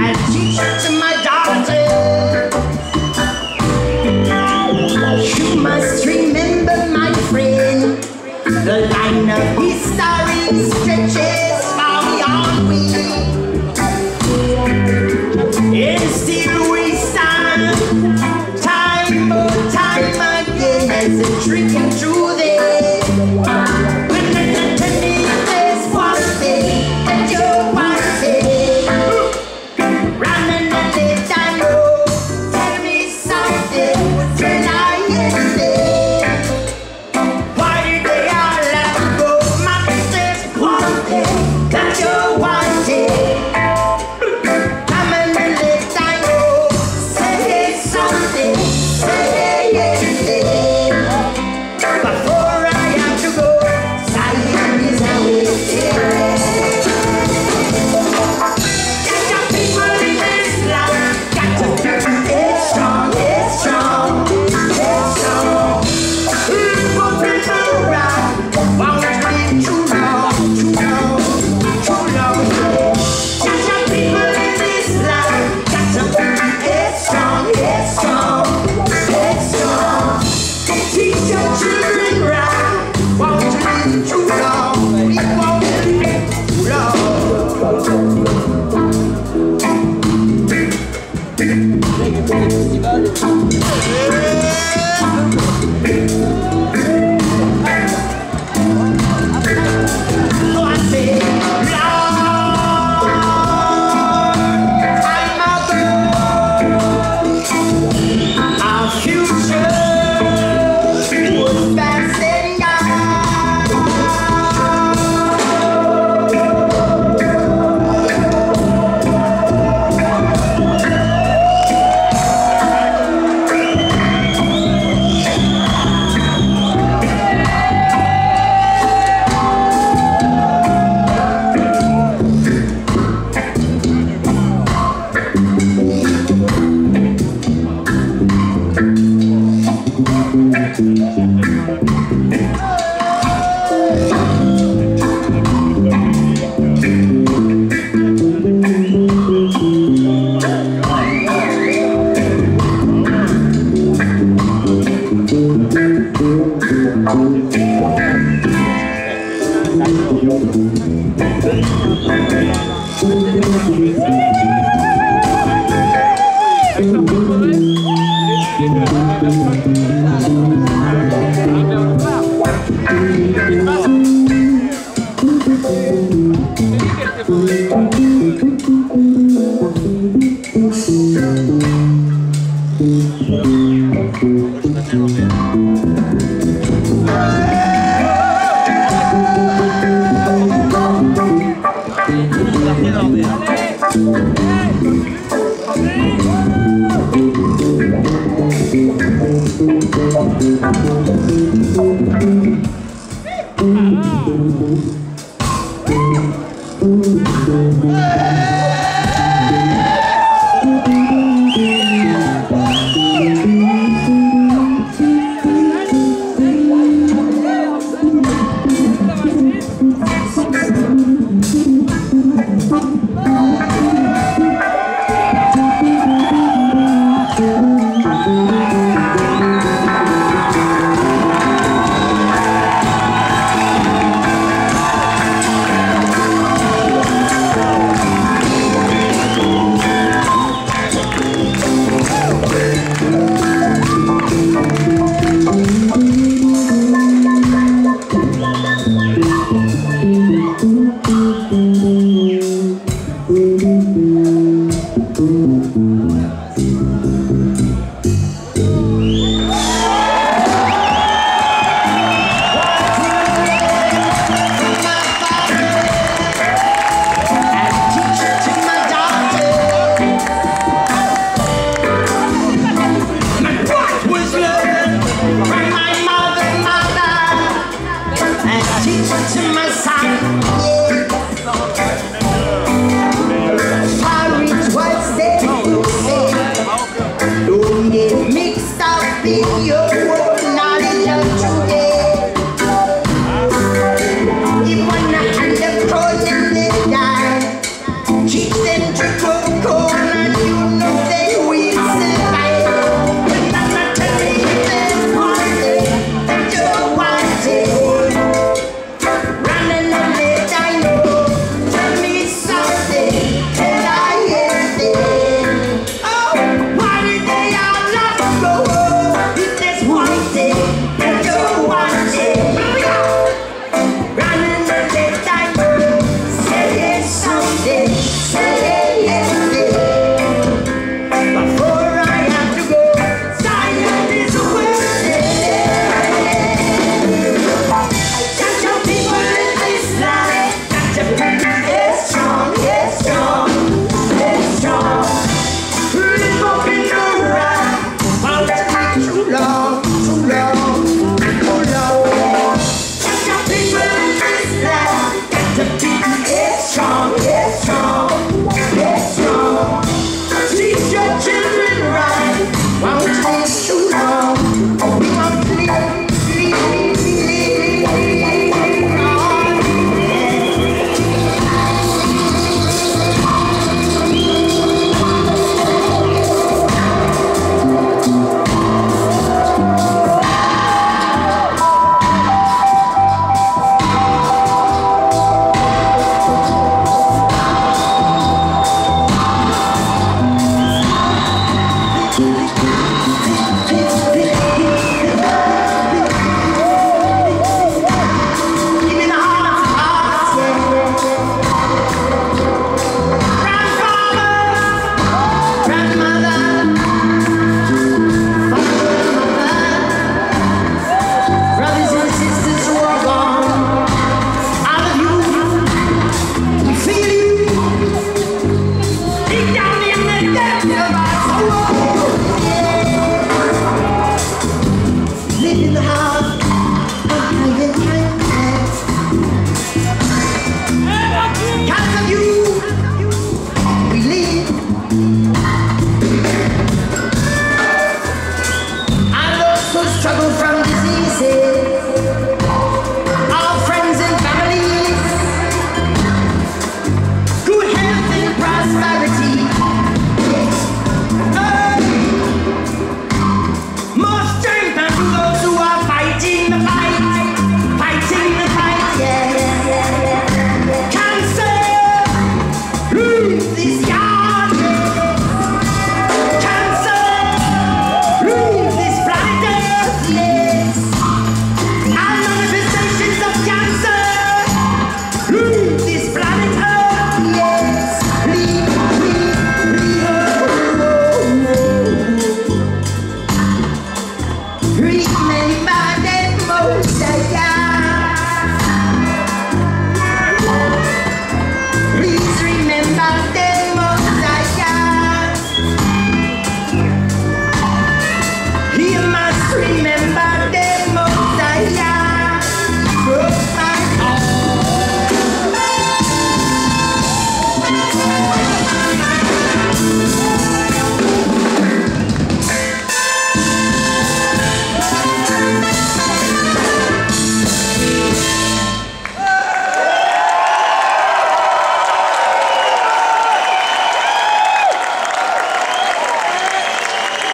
and teacher to my daughter. You must remember, my friend, the line of history stretches far beyond we. And still we stand, time time again as drinking truth.